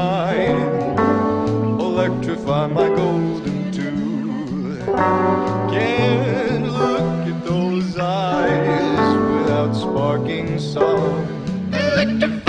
electrify mine, electrify my golden tooth. Can't look at those eyes without sparking some